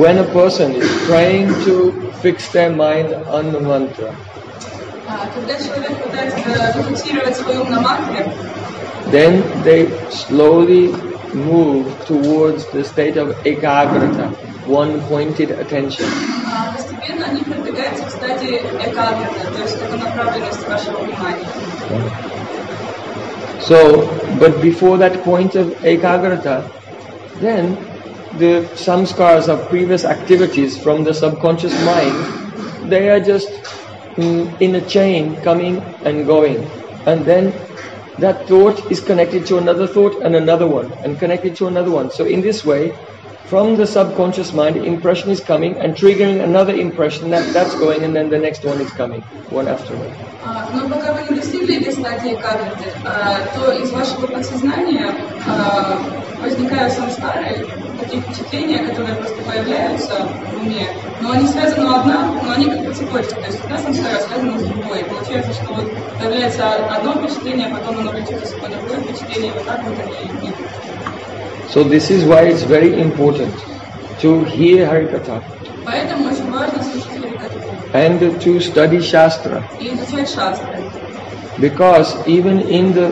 when a person is trying to fix their mind on the mantra. Then they slowly move towards the state of ekagrata, one-pointed attention. So, but before that point of ekagrata, then the samskars of previous activities from the subconscious mind, they are just mm, in a chain coming and going. And then that thought is connected to another thought and another one and connected to another one. So in this way, from the subconscious mind, impression is coming and triggering another impression that that's going and then the next one is coming, one after one. А, Но пока вы не достигли этой стадии экаграты, а, то из вашего подсознания а, возникают самскары, такие впечатления, которые просто появляются в уме, но они связаны одна, но они как по цепочке, то есть одна самскара связана с другой. И получается, что вот появляется одно впечатление, потом оно влечет за собой другое впечатление, и вот так вот они идут. So this is why it's very important to hear Hari Katha. And to study Shastra. Because even in the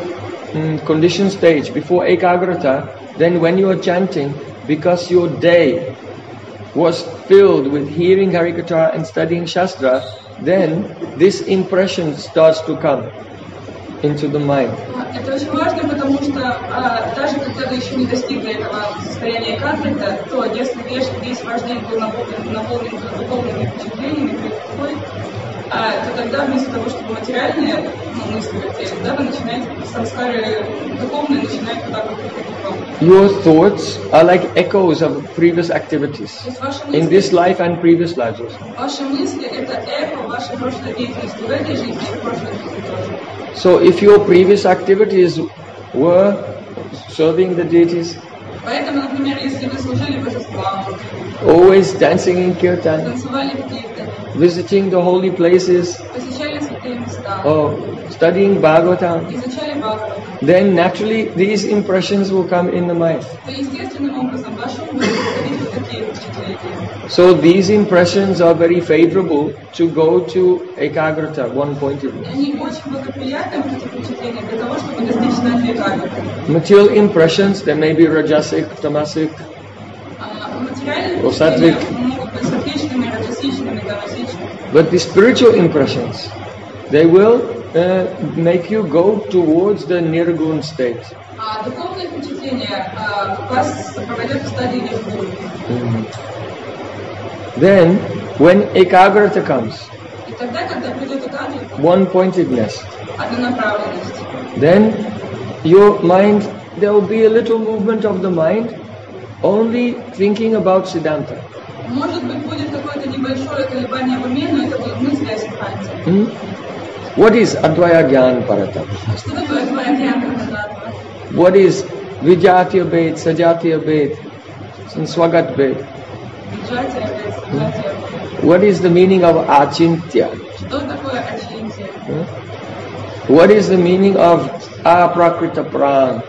mm, conditioned stage, before Ekagrata, then when you are chanting, because your day was filled with hearing Hari Katha and studying Shastra, then this impression starts to come into the mind. А, Это очень важно, потому что а, даже когда вы еще не достигли этого состояния кафедра, то если весь, весь ваш день был наполнен, наполнен духовными впечатлениями, приходит, а, то тогда вместо того, чтобы материальные ну, мысли летели, да, вы начинаете, самскары духовные начинают вот так вот приходить к вам. Your thoughts are like echoes of previous activities То есть ваши in мысли, this life and previous lives also. ваши мысли это эхо вашей прошлой деятельности в этой жизни и в прошлой жизни тоже. So if your previous activities were serving the deities, always dancing in kirtan, visiting the holy places, or studying Bhagavatam, then naturally these impressions will come in the mind. So these impressions are very favorable to go to Ekagrata, one pointed. Material impressions, they may be rajasic, tamasic, or sattvic. But the spiritual impressions, they will uh, make you go towards the nirgun state. А духовные впечатления а, вас проводят в стадии ниргуны. Then, when ekagrata comes, И тогда, когда придет Экаграта, one pointedness, однонаправленность, then your mind, there will be a little movement of the mind only thinking about Siddhanta. может быть, будет какое-то небольшое колебание в уме, но это будут мысли о Сидханте. Hmm? What is Advaya Gyan Parata? Что такое твоя гьяна what is Vijatiya Bhed, Sajatiya Bhed, and Swagat Bhed? What is the meaning of Achintya? What is the meaning of Aprakrita Pran?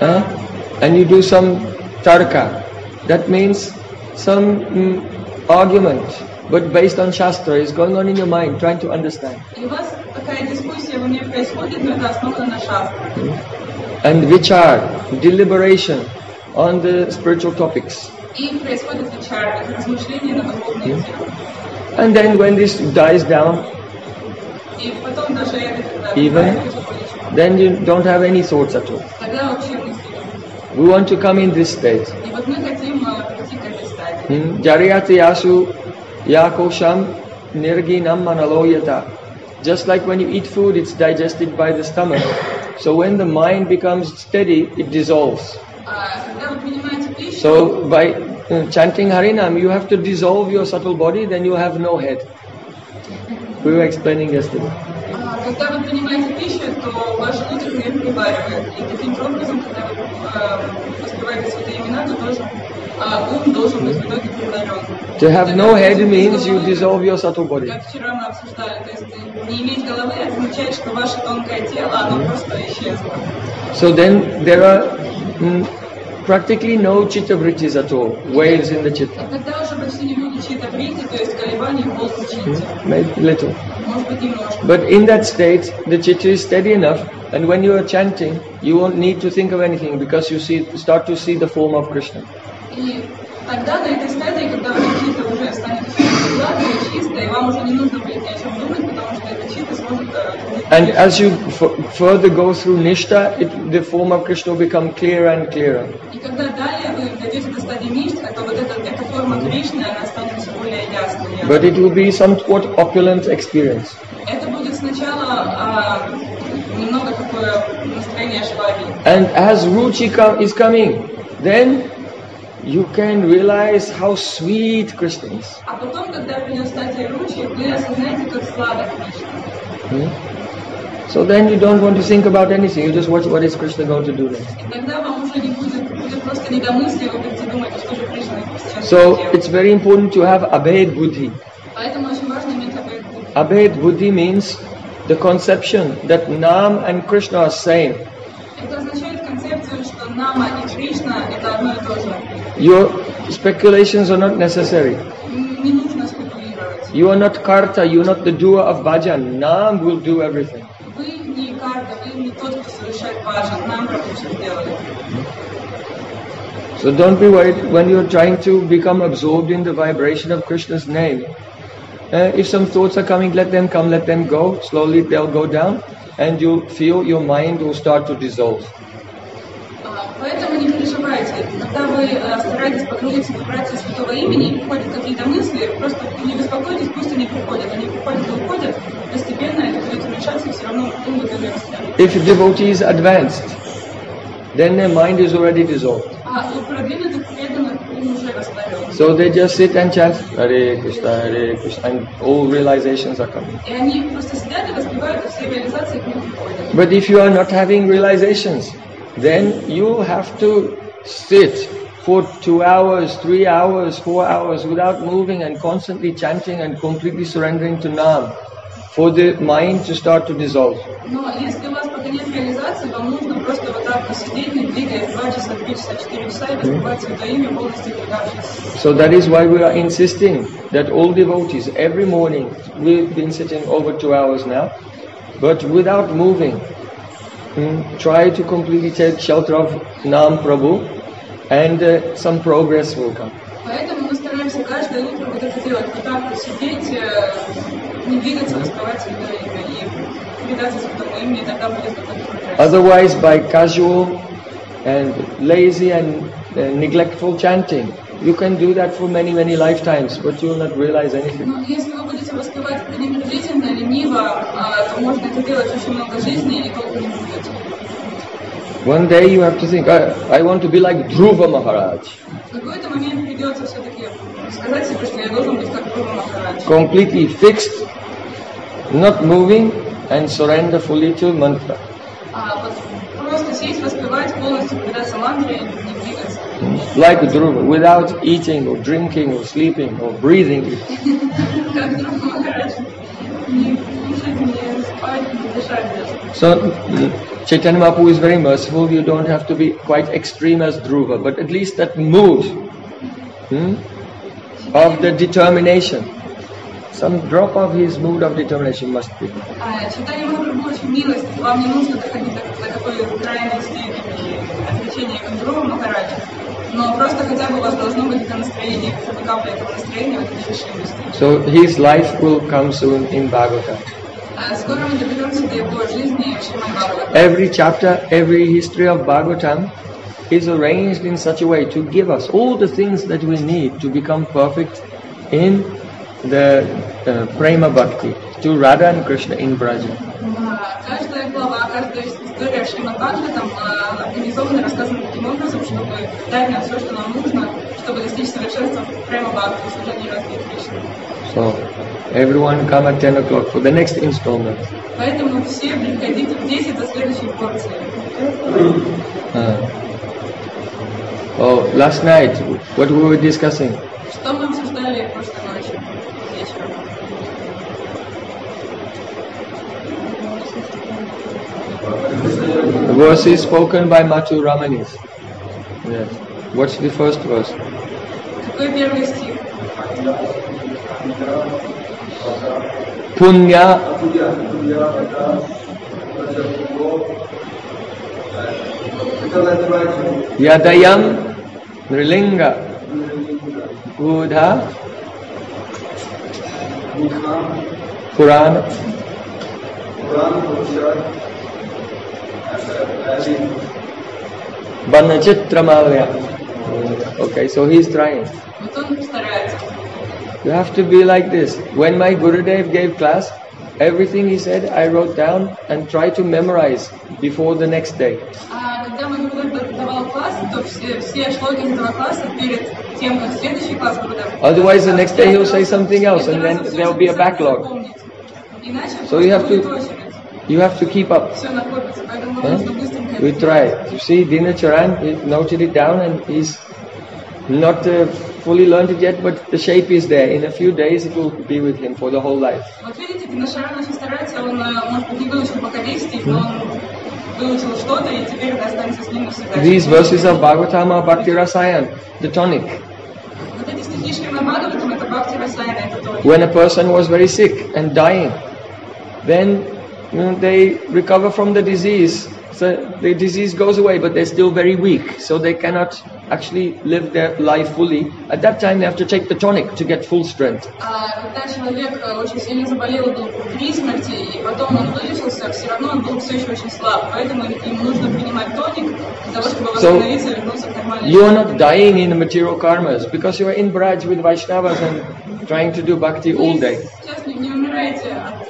Huh? And you do some tarka. That means some mm, argument but based on Shastra, is going on in your mind, trying to understand. И у вас такая дискуссия в уме происходит, но это основано на шастре. And vichar, deliberation on the spiritual topics. И происходит вечар, это размышление на духовные темы. And then when this dies down, И потом даже это когда Even? бывает потихонечку, then you don't have any thoughts at all. тогда вообще мысли нет. We want to come in this state. И вот мы хотим э, прийти к этой стадии. Hmm? Jariyati yasu yakosham nirginam manaloyata. Just like when you eat food, it's digested by the stomach. So when the mind becomes steady, it dissolves. А когда вы принимаете пищу, So by uh, chanting Harinam, you have to dissolve your subtle body, then you have no head. We were explaining yesterday. а, когда вы принимаете пищу, то ваш желудок ее переваривает. И таким же образом, когда вы э, воспеваете святые имена, то тоже to have no head means you dissolve your subtle body. So then there are mm, practically no chitta vrittis at all, waves in the chitta. Hmm? Little. But in that state, the chitta is steady enough, and when you are chanting, you won't need to think of anything because you see, start to see the form of Krishna. И тогда на этой стадии, когда ваша чита уже станет абсолютно гладкой, чистой, и вам уже не нужно будет ни о чем думать, потому что эта чита сможет э, And as you f- further go through Nishta, it, the form of Krishna will become clearer and clearer. И когда далее вы дойдете до стадии ништа, то вот эта, эта форма Кришны, она станет все более ясной. ясной. But it will be somewhat opulent experience. Это будет сначала а, немного такое настроение шваби. And as Ruchi com- is coming, then you can realize how sweet Krishna is. А потом, когда придет стадия ручи, вы осознаете, как сладок Кришна. Hmm? So then you don't want to think about anything, you just watch what is Krishna going to do next. И тогда вам уже не будет, будет просто не до мысли, вы будете думать, а что же Кришна сейчас So будет it's делать. very important to have Abhed Buddhi. Поэтому очень важно иметь такой путь. Abhed Buddhi means the conception that Nam and Krishna are same. Это означает концепцию, что Нама и Кришна – это одно и то же. Your speculations are not necessary. М, Не нужно спекулировать. You are not karta, you are not the doer of bhajan. Nam will do everything. Вы не карта, вы не тот, кто совершает баджан. Нам Прабhu все сделали. So don't be worried when you're trying to become absorbed in the vibration of Krishna's name. Uh, if some thoughts are coming, let them come, let them go. Slowly they'll go down, and you'll feel your mind will start to dissolve. А, Поэтому не переживайте. Когда вы э, стараетесь погрузиться в вибрацию святого имени и приходят какие-то мысли, просто не беспокойтесь, пусть они приходят. Они приходят и уходят. Постепенно это будет уменьшаться, и все равно ум будет расти. If devotee is advanced, then their mind is already dissolved. А у продвинутых преданных ум уже растворен. So they just sit and chant Hare Krishna, Hare Krishna, and all realizations are coming. И они просто сидят и воспевают, и все реализации к ним приходят. But if you are not having realizations, then you have to sit for two hours, three hours, four hours without moving and constantly chanting and completely surrendering to Nam for the mind to start to dissolve. Но если у вас пока нет реализации, вам нужно просто вот так посидеть, не двигаясь, два часа, три часа, четыре часа и воспевать святое имя, полностью предавшись. So that is why we are insisting that all devotees every morning, we've been sitting over two hours now, but without moving, mm, try to completely take shelter of Nam Prabhu and uh, some progress will come. Поэтому мы стараемся каждое утро вот это делать, вот так посидеть, э, не двигаться, воспевать святое имя и предаться святому имени, и тогда будет какой-то прогресс. Otherwise, by casual and lazy and uh, neglectful chanting, you can do that for many, many lifetimes, but you will not realize anything. One day you have to think, I, want to be like Dhruva Maharaj. Completely fixed, not moving, and surrender fully to mantra. Like Dhruva, without eating or drinking or sleeping or breathing. Как Гуру Махарадж. Не кушать, не спать, не дышать даже. So mm, Chaitanya Mahaprabhu is very merciful. You don't have to be quite extreme as Dhruva, but at least that mood hmm, of the determination. Some drop of his mood of determination must be. А, Читание Махапрабху очень милость. Вам не нужно доходить до, до такой крайней степени отречения, как Гуру Махарадж. Но просто хотя бы у вас должно быть это настроение, хотя бы капля этого настроения, вот этой решимости. So his life will come soon in Bhagavatam. А скоро мы доберемся до его жизни в Шримад Бхагаватам. Every chapter, every history of Bhagavatam is arranged in such a way to give us all the things that we need to become perfect in the uh, Prema Bhakti to Radha and Krishna in Braja. А, Каждая глава, каждая История в Шримад Бхагаватам а, организована рассказана таким образом, чтобы дать нам все, что нам нужно, чтобы достичь совершенства в Бхакти, в служении Радхи Кришны. So everyone come at 10 o'clock for the next installment. Поэтому все приходите в 10 до следующей порции. Oh, last night, what we were discussing? Что мы обсуждали прошлой ночью, verses spoken by Mathu Ramanis. Yes. What's the first verse? Punya. Yadayam Rilinga Buddha Puran Puran Purana Banachitramalya. Okay, so he's trying. Вот он старается. You have to be like this. When my Gurudev gave class, everything he said I wrote down and try to memorize before the next day. А когда мой Гурудев давал класс, то все, все шлоки из этого класса перед тем, как следующий класс Гурудев... Otherwise, the next day he'll say something else and then there'll be a backlog. Иначе So you have to- будет очередь. you have to keep up. Yeah? We try. You see, Dina Charan he noted it down and he's not uh, fully learned it yet, but the shape is there. In a few days, it will be with him for the whole life. Hmm. These verses of Bhagavatama Bhakti Rasayan, the tonic. When a person was very sick and dying, then you know, they recover from the disease. So the disease goes away, but they're still very weak, so they cannot actually live their life fully. At that time, they have to take the tonic to get full strength. А когда человек э, очень сильно заболел, был при смерти, и потом он вылечился, все равно он был все еще очень слаб, поэтому ему нужно принимать тоник для того, чтобы So, восстановиться и вернуться к нормальной You are not dying in the material karmas because you are in Braj with Vaishnavas and trying to do bhakti all day. Сейчас не, не умираете от,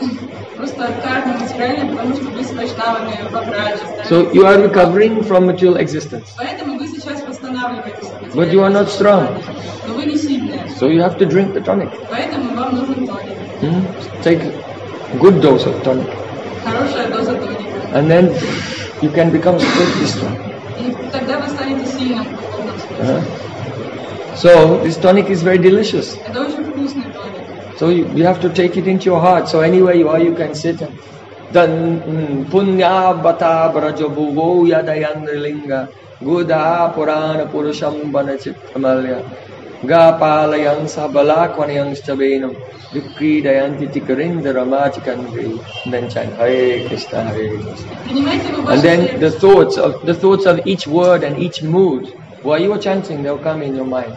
просто от кармы материальной, потому что вы с вайшнавами в Абраджи. So you are recovering from material existence. Поэтому вы сейчас восстанавливаетесь. от But you are not strong. Но вы не сильные. So you have to drink the tonic. Поэтому вам нужен тоник. Hmm? Take good dose of tonic. Хорошая доза тоника. And then you can become spiritually strong. И тогда вы станете сильным в духовном смысле. Uh-huh. So this tonic is very delicious. Это очень вкусный тоник. so you, have to take it into your heart. So anywhere you are, you can sit and then punya bata brajabhugo yadayangrilinga guda purana purusham banachitramalya gapalayang sabalakwanayang stabenam vikridayanti tikarindaramatikanri and then chant Hare Krishna Hare Krishna. And then the thoughts of the thoughts of each word and each mood while you are chanting they'll come in your mind.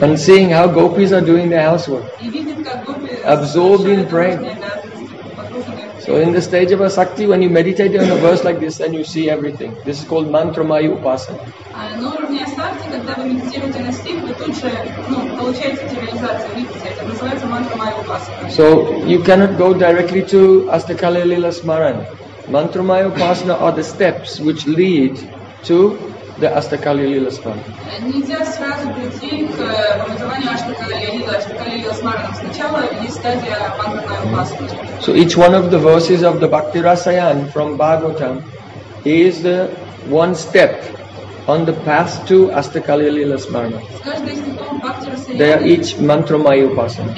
And seeing how gopis are doing their housework, absorbed in prayer. So, in the stage of asakti, when you meditate on a verse like this, then you see everything. This is called mantramaya upasana. So, you cannot go directly to Astakali Lila Smaran. Mantramaya upasana are the steps which lead to the Astakali Lila Smaran. Нельзя сразу прийти к э, пометованию Аштакали Лила, Аштакали Лила Смараном. Сначала есть стадия мантра майя упасана. So each one of the verses of the Bhakti Rasayan from Bhagavatam is the one step on the path to Astakali Lila Smarana. С каждой из стихов Бхакти They are Расаяна each mantramaya upasana.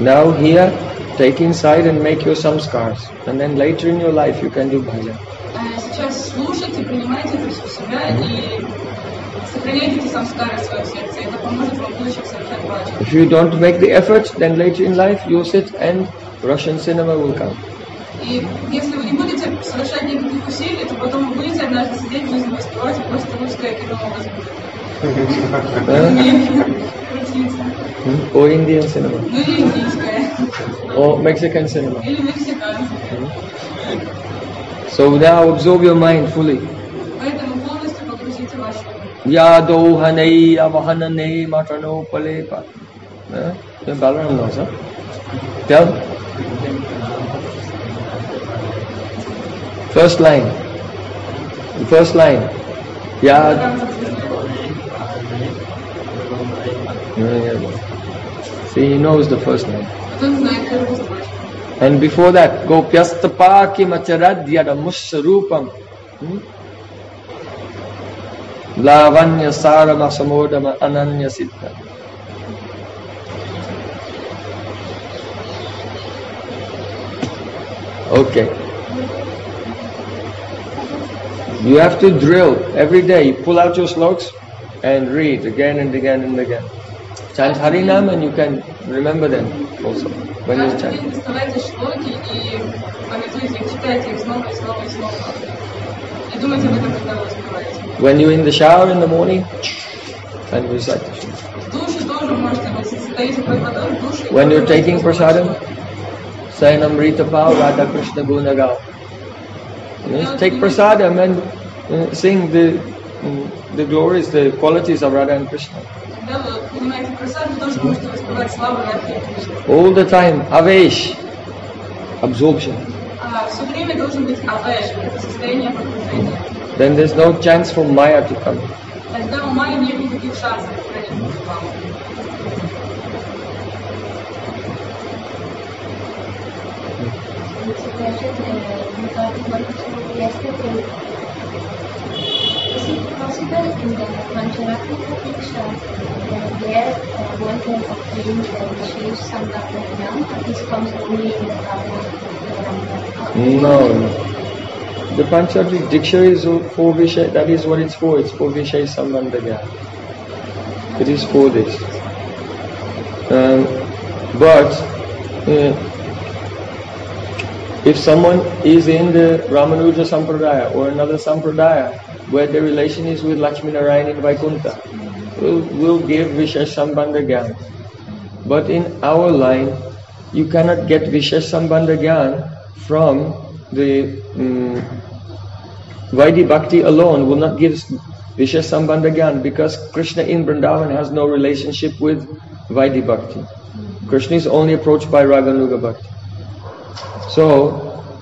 Now here, take inside and make your samskars. And then later in your life you can do bhajan. Э, Сейчас слушайте, принимайте это все в себя и сохраняйте эти самскары в своем сердце. Это поможет вам в будущем совершать баджан. If you don't make the effort, then later in life you'll sit and Russian cinema will come. И если вы не будете совершать никаких усилий, то потом вы будете однажды сидеть в жизни воспевать, и просто русское кино Hmm? Oh, o Indian cinema? or Mexican cinema? Hmm? So now absorb your mind fully. Yado Hanei Avahanane Matano Palepa. Eh, Balaram knows, huh? Tell. First line. The first line. Hmm, yeah. yeah, yeah. See, he knows the first name. And before that, go pyastapaki macharadyada musarupam. Hmm? Lavanya sarama samodama ananya siddha. Okay. You have to drill every day. You pull out your sloks and read again and again and again. Chant Harinam and you can remember them also when you chant. When you're in the shower in the morning and recite the When you're taking prasadam, say Namrita Pao Radha Krishna Gunagao. Take prasadam and uh, sing the Mm. the glories, the qualities of Radha and Krishna. All the time, avesh, absorption. Then there's no chance for Maya to come. Is it possible in the Pancharatrika Diksha that there uh, one can obtain the Shiv Sambandha This comes only in the Bhagavad No. The Pancharatrika Diksha is for Vishay, that is what it's for, it's for Vishesh Sambandha It is for this. Um, but, uh, if someone is in the Ramanuja Sampradaya or another Sampradaya where the relation is with Lakshmi Narayan in Vaikuntha, we'll, we'll give Vishesh Sambandha Gyan. But in our line, you cannot get Vishesh Sambandha Gyan from the um, Vaidhi Bhakti alone will not give Vishesh Sambandha Gyan because Krishna in Vrindavan has no relationship with Vaidhi Bhakti. Krishna is only approached by Raganuga Bhakti. So,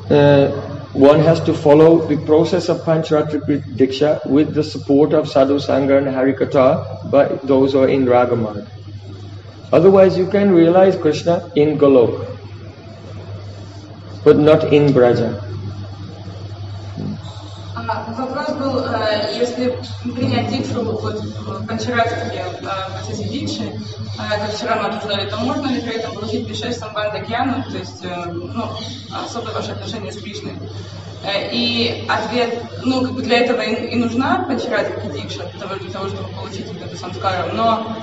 uh, one has to follow the process of Pancharatrik Diksha with the support of Sadhu Sangha and Harikatha by those who are in Ragamarg. Otherwise, you can realize Krishna in Golok, but not in Braja. Если принять дикшу вот в процессе дикши, как вчера мы обсуждали, то можно ли при этом получить Бишеш Самбанда Гьяну, то есть ну, особое ваше отношение с Кришной? И ответ, ну, как бы для этого и, и нужна Панчаратика Дикша, для того, чтобы получить вот эту самскару, но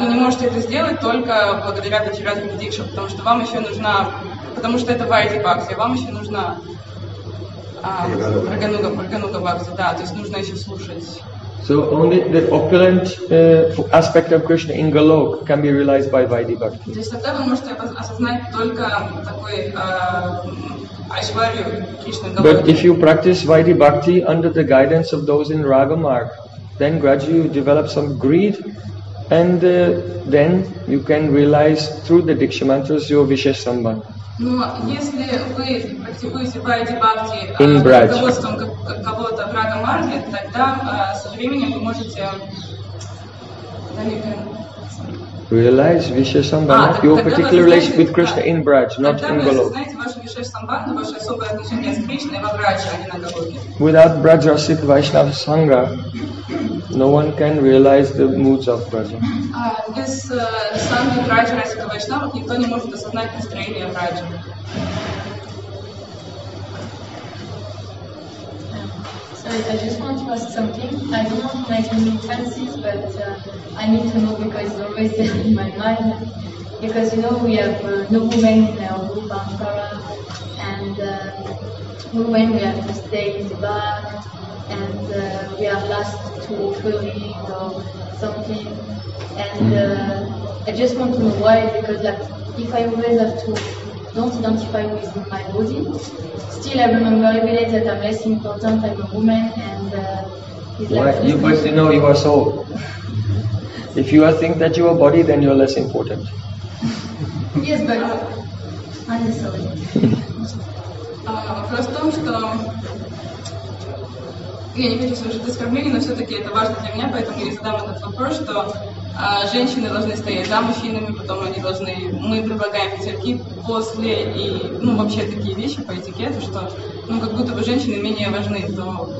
вы не можете это сделать только благодаря Панчаратике Дикша, потому что вам еще нужна, потому что это Вайди Бхакти, вам еще нужна да, то есть нужно еще слушать. So only the opulent uh, aspect of Krishna in Golok can be realized by Vaidhi Bhakti. То есть тогда вы можете осознать только такой Aishwaryu Krishna But if you practice Vaidhi Bhakti under the guidance of those in Ragamarg, then gradually you develop some greed and uh, then you can realize through the Diksha mantras your Vishesh Sambandha. Но если вы практикуете Бхакти In Braj. руководством кого-то в Рага Марге, тогда со временем вы можете Realize Vishya Sambandha, ah, your particular relation with Krishna in Braj, not in Golok. Without Braj Rasit Vaishnava Sangha, no one can realize the moods of Braja. Без санги Браджа Расика Вайшнавов никто не может осознать настроение Браджа. Sorry, I just want to ask something. I don't want to make any fancies, but uh, I need to know because it's always there in my mind. Because you know we have uh, no women in our group Ankara, and uh, women we have to stay in the back, and uh, we are last to filming or something. And uh, I just want to know why, because like if I always have to don't identify with my body, still I remember every day that I'm less important, I'm a woman, and uh, It's Why? like You, but you know you are soul. If you are think that you are body, then you are less important. yes, but unnecessary. А, Вопрос в том, что я не хочу совершить оскорбление, но все-таки это важно для меня, поэтому я задам этот вопрос, что а, женщины должны стоять за мужчинами, потом они должны, мы предлагаем пятерки после и, ну, вообще такие вещи по этикету, что, ну, как будто бы женщины менее важны, то,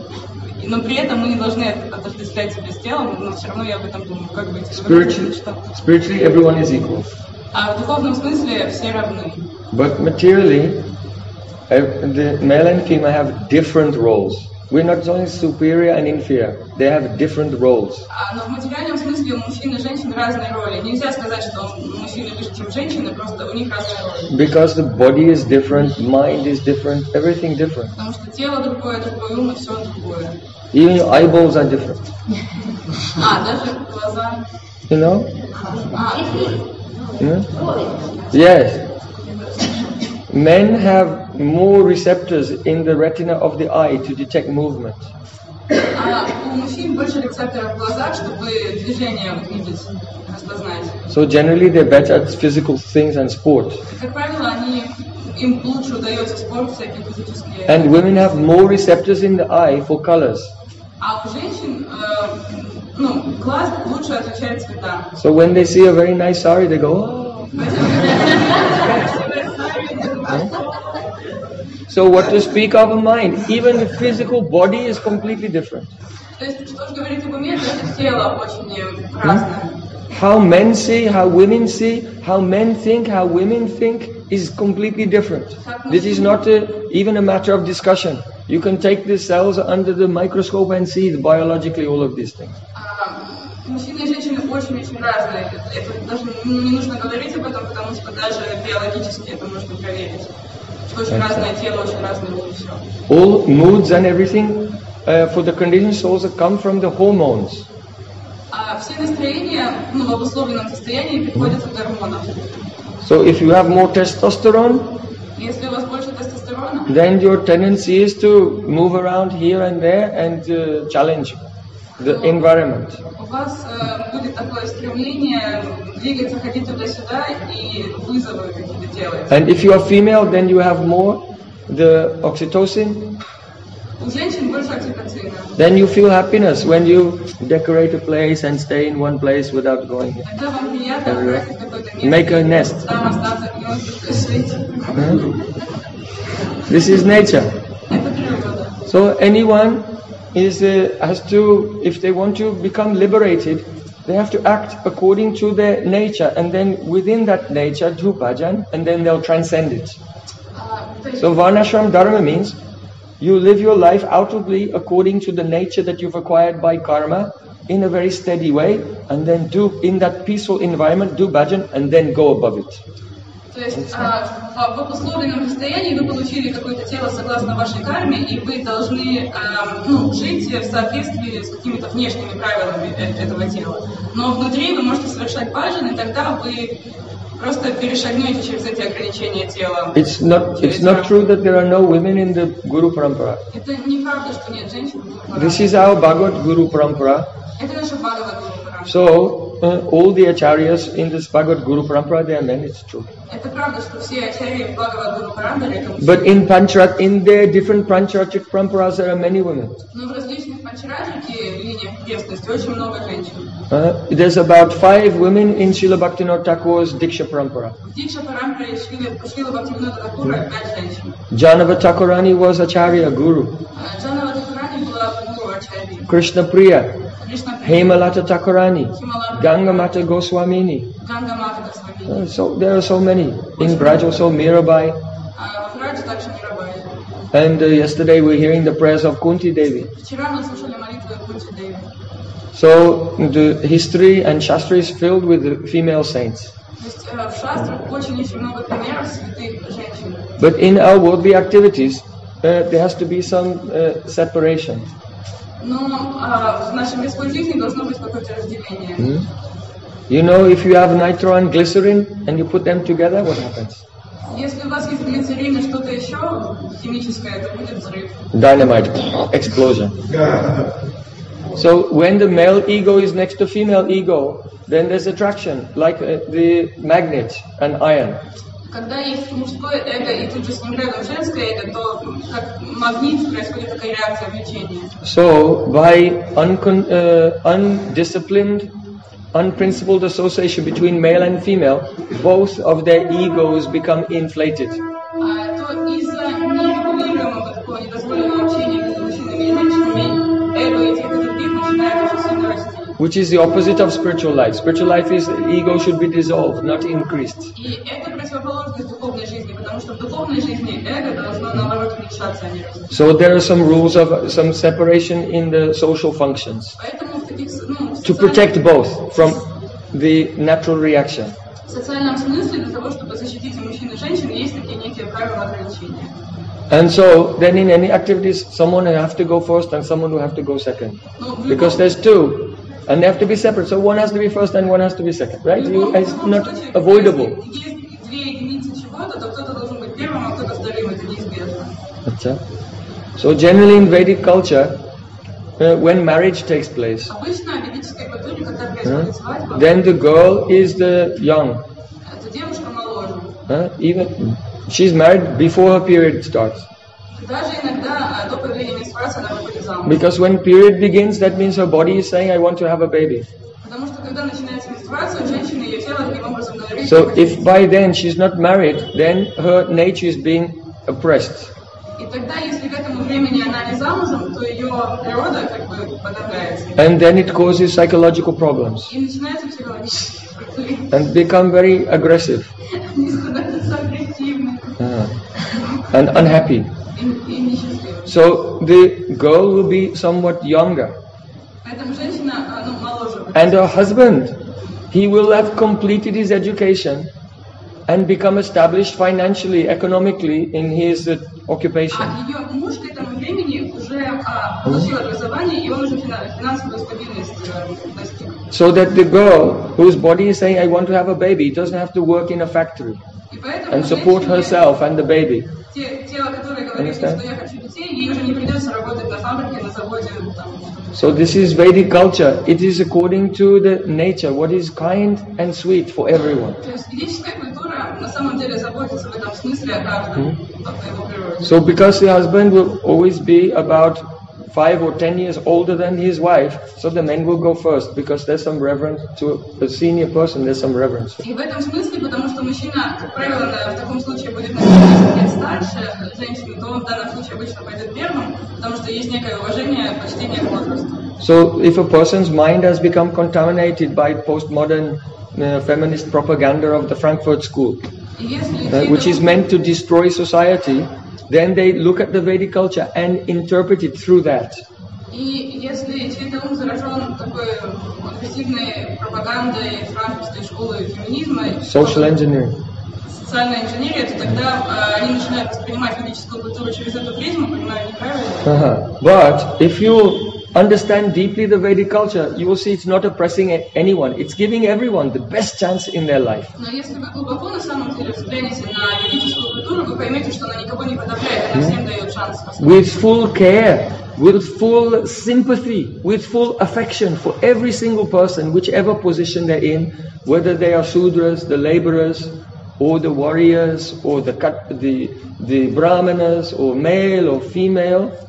но при этом мы не должны от- отождествлять себя с телом, но все равно я об этом думаю, как быть. Spiritually, Что? spiritually everyone is equal. А в духовном смысле все равны. But materially, the male and female have different roles. We're not only superior and inferior, they have different roles. А, Но в материальном смысле у мужчин и женщин разные роли. Нельзя сказать, что мужчины выше, чем женщины, просто у них разные роли. Because the body is different, mind is different, everything different. Потому что тело другое, другой ум и все другое. Even your eyeballs are different. А, даже глаза. You know? А, Hmm? Yes. Men have more receptors in the retina of the eye to detect movement. So generally they're better at physical things and sport. And women have more receptors in the eye for colors. So when they see a very nice sari, they go, oh. So what to speak of a mind? Even the physical body is completely different. То есть, что же говорить об уме, даже тело очень э, разное. How men see, how women see, how men think, how women think is completely different. This is not a, even a matter of discussion. You can take the cells under the microscope and see biologically all of these things. А, Мужчины и женщины очень-очень разные. Это даже ну, не нужно говорить об этом, потому что даже биологически это можно проверить. All moods and everything uh, for the conditioned souls that come from the hormones. So if you have more testosterone, then your tendency is to move around here and there and uh, challenge the environment. у вас э, будет такое стремление двигаться, ходить туда-сюда и вызовы какие-то делать. And if you are female, then you have more the oxytocin. У женщин больше окситоцина. Then you feel happiness when you decorate a place and stay in one place without going. Тогда вам приятно Everywhere. украсить какое-то место. Make a nest. Там остаться гнездышко жить. Huh? This is nature. Это природа. So anyone is uh, as to if they want to become liberated, they have to act according to their nature, and then within that nature do bhajan, and then they'll transcend it. So varnashram dharma means you live your life outwardly according to the nature that you've acquired by karma in a very steady way, and then do in that peaceful environment do bhajan, and then go above it. То есть а, в- обусловленном состоянии вы получили какое-то тело согласно вашей карме, и вы должны а, ну, жить в соответствии с какими-то внешними правилами э- этого тела. Но внутри вы можете совершать баджан, и тогда вы просто перешагнете через эти ограничения тела. It's not it's not true that there are no women in the Guru Parampara. Это неправда, что нет женщин. в This is our Bhagavad Guru Parampara. Это наша Бхагавад Гуру Парампара. So uh, all the acharyas in this Bhagavad Guru Parampara, they are men, it's true. But in Pancharat, in their different Pancharatic Paramparas, there are many women. Uh, there's about five women in Srila Bhaktivinoda Thakur's Diksha Parampara. Jahnava Thakurani was Acharya Guru. Krishna Priya, Hemalata Thakurani, Gangamata Goswamini. Uh, so there are so many. In Braj also Mirabai. And uh, yesterday we were hearing the prayers of Kunti Devi. So the history and Shastra is filled with female saints. But in our worldly activities, there has to be some uh, separation. Но а, в нашей мирской жизни должно быть какое-то разделение. Hmm? You know, if you have nitro and glycerin and you put them together, what happens? Если у вас есть глицерин и что-то еще химическое, это будет взрыв. Dynamite, explosion. So when the male ego is next to female ego, then there's attraction, like uh, the magnet and iron. Когда есть мужское эго и тут же с ним рядом женское эго, то как магнит происходит такая реакция влечения. So by uncon- uh, undisciplined, unprincipled association between male and female, both of their egos become inflated. А, то из-за нерегулируемого такого недозволенного общения между мужчинами и женщинами эго этих и других начинает очень сильно расти. Which is the opposite of spiritual life. Spiritual life is ego should be dissolved, not increased. So there are some rules of some separation in the social functions to protect both from the natural reaction. And so then in any activities, someone will have to go first and someone will have to go second. Because there's two and they have to be separate. So one has to be first and one has to be second, right? You, it's not avoidable. So generally in Vedic culture, uh, when marriage takes place, uh, then the girl is the young. Uh, even she's married before her period starts. Because when period begins, that means her body is saying, I want to have a baby. So if by then she's not married, then her nature is being oppressed и тогда, если к этому времени она не замужем, то ее природа как бы подавляется. And then it causes psychological problems И начинаются психологические проблемы. and become very aggressive Они становятся агрессивными uh, and unhappy. и, и несчастливыми. So the girl will be somewhat younger. Поэтому женщина а, ну, моложе. будет. And her husband, he will have completed his education and become established financially, economically in his uh, occupation. А ее муж к этому времени уже а, получил образование, и он уже фина- финансовую стабильность э, достиг. So that the girl whose body is saying, I want to have a baby, doesn't have to work in a factory И поэтому and support женщине, herself and the baby. те, тело, которое говорит, Understand? что я хочу детей, ей уже не придется работать на фабрике, на заводе. Там, So this is Vedic culture. It is according to the nature, what is kind and sweet for everyone. То есть ведическая культура на самом деле заботится в этом смысле о каждом, о его природе. So because the husband will always be about five or ten years older than his wife, so the men will go first because there's some reverence to a senior person, there's some reverence. И в этом смысле, потому что мужчина, как правило, на- в таком случае будет на 10 лет старше женщины, то он в данном случае обычно пойдет первым, потому что есть некое уважение, почтение к возрасту. So if a person's mind has become contaminated by postmodern uh, feminist propaganda of the Frankfurt School, И если uh, чей-то which is ум- meant to destroy society, then they look at the Vedic culture and interpret it through that. И если чей-то ум заражен такой агрессивной пропагандой французской школы феминизма, Social engineering. социальной инженерии, то тогда э, они начинают воспринимать ведическую культуру через эту призму, понимают неправильно. Uh-huh. But if you understand deeply the Vedic culture, you will see it's not oppressing anyone. It's giving everyone the best chance in their life. Mm-hmm. With full care, with full sympathy, with full affection for every single person, whichever position they're in, whether they are Sudras, the laborers, or the warriors, or the, the, the brahmanas, or male or female.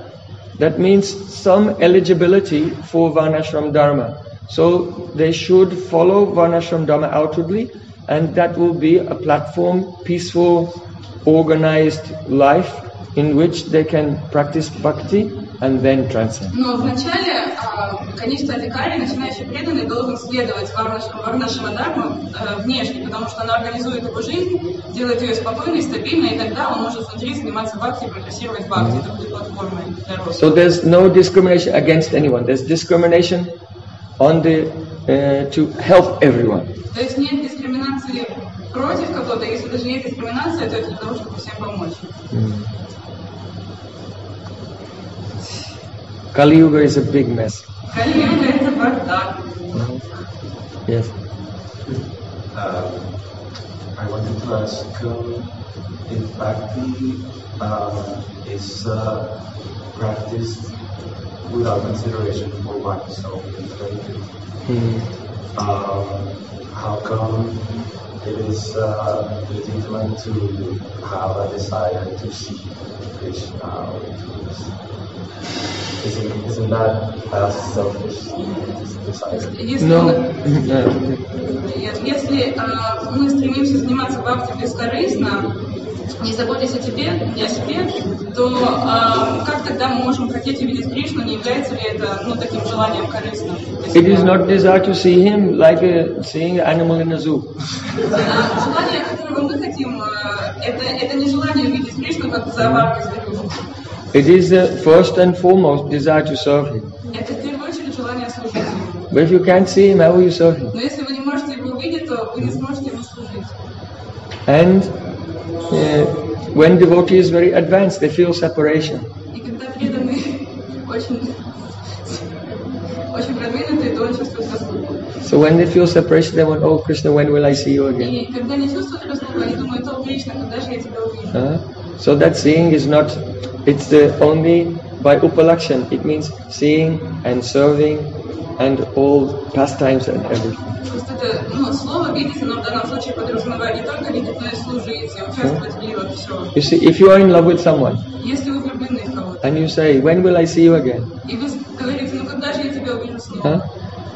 That means some eligibility for Varnashram Dharma. So they should follow Varnashram Dharma outwardly, and that will be a platform, peaceful, organized life in which they can practice bhakti and then transcend. Но вначале, а, конечно, Адикари, начинающий преданный, должен следовать Варнашама Дharma э, внешне, потому что она организует его жизнь, делает ее спокойной, стабильной, и тогда он может внутри заниматься бхакти, прогрессировать бхакти. Это будет платформой роста. So there's no discrimination against anyone. There's discrimination on the uh, to help everyone. То есть нет дискриминации против кого-то, если даже есть дискриминация, то это для того, чтобы всем помочь. Kali Yuga is a big mess. Kali Yuga is about. Uh-huh. Mm-hmm. Yes. Uh, I wanted to ask uh, if bhakti uh, is uh, practiced without consideration for oneself. Mm-hmm. um, how come it is uh, legitimate to have a desire to see Krishna or to isn't, isn't that a selfish desire? Если, No. Yeah. если а, мы стремимся заниматься бхакти бескорыстно, не заботясь о тебе, не о себе, то а, как тогда мы можем хотеть увидеть Кришну, не является ли это ну, таким желанием корыстным? It is себя? not desire to see him like a, seeing an animal in a zoo. А, Желание, которого мы хотим, а, это, это не желание увидеть Кришну как зоопарк. It is the first and foremost desire to serve him. Это в первую очередь желание служить ему. But if you can't see him, how will you serve him? Но если вы не можете его увидеть, то вы не сможете ему служить. And uh, Uh, when devotee is very advanced, they feel separation. So when they feel separation, they want, oh Krishna, when will I see you again? Uh, so that seeing is not, it's the only by upalakshan. It means seeing and serving and all pastimes and everything Просто это, ну, слово видеть, оно в данном случае подразумевает не только видеть, но и служить, и участвовать в лилах, все. You see, if you are in love with someone Если вы влюблены в кого-то, and you say, when will I see you again? и вы говорите, ну когда же я тебя увижу снова? Huh?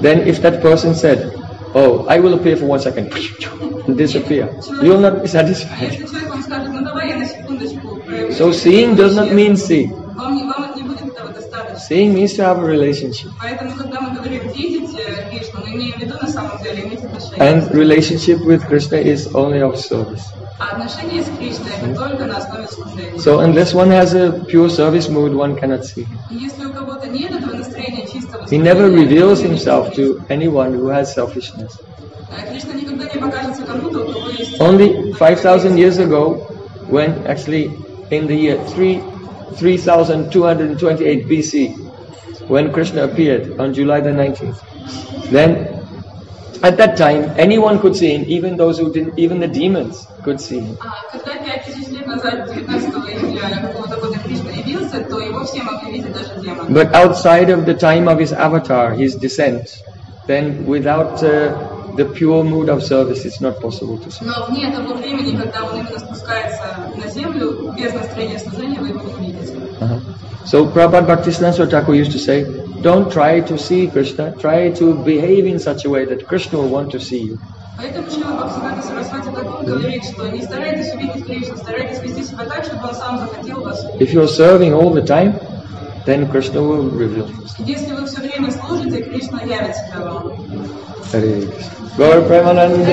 Then if that person said, oh, I will appear for one second, and disappear, you will not be satisfied. Если человек вам скажет, ну давай я на секундочку проявлю. So seeing does not mean see. Seeing means to have a relationship. Поэтому, когда мы говорим видеть э, Кришну, мы имеем в виду на самом деле иметь отношения. And relationship with Krishna is only of service. А отношения с Кришной это только на основе служения. So unless one has a pure service mood, one cannot see him. И Если у кого-то нет этого настроения чистого He never служения, reveals то himself to anyone who has selfishness. э, Кришна никогда не покажется кому-то, у кого есть... Only 5,000 years ago, when actually in the year 3, 3228 BC when Krishna appeared on July the 19th. Then at that time, anyone could see him, even those who didn't, even the demons could see him. But outside of the time of his avatar, his descent, then without uh, the pure mood of service, it's not possible to see. Но вне того времени, когда он именно спускается на землю, без настроения служения, вы его не увидите. Uh-huh. So Prabhupada Bhaktisiddhanta Thakur used to say, don't try to see Krishna, try to behave in such a way that Krishna will want to see you. Поэтому Шрила Бхактивинода Сарасвати Такур говорит, что не старайтесь увидеть Кришну, старайтесь вести себя так, чтобы он сам захотел вас. If you're serving all the time, then Krishna will reveal himself. Если вы все время служите, Кришна явит себя вам. Hare Krishna. Gaur Premanande.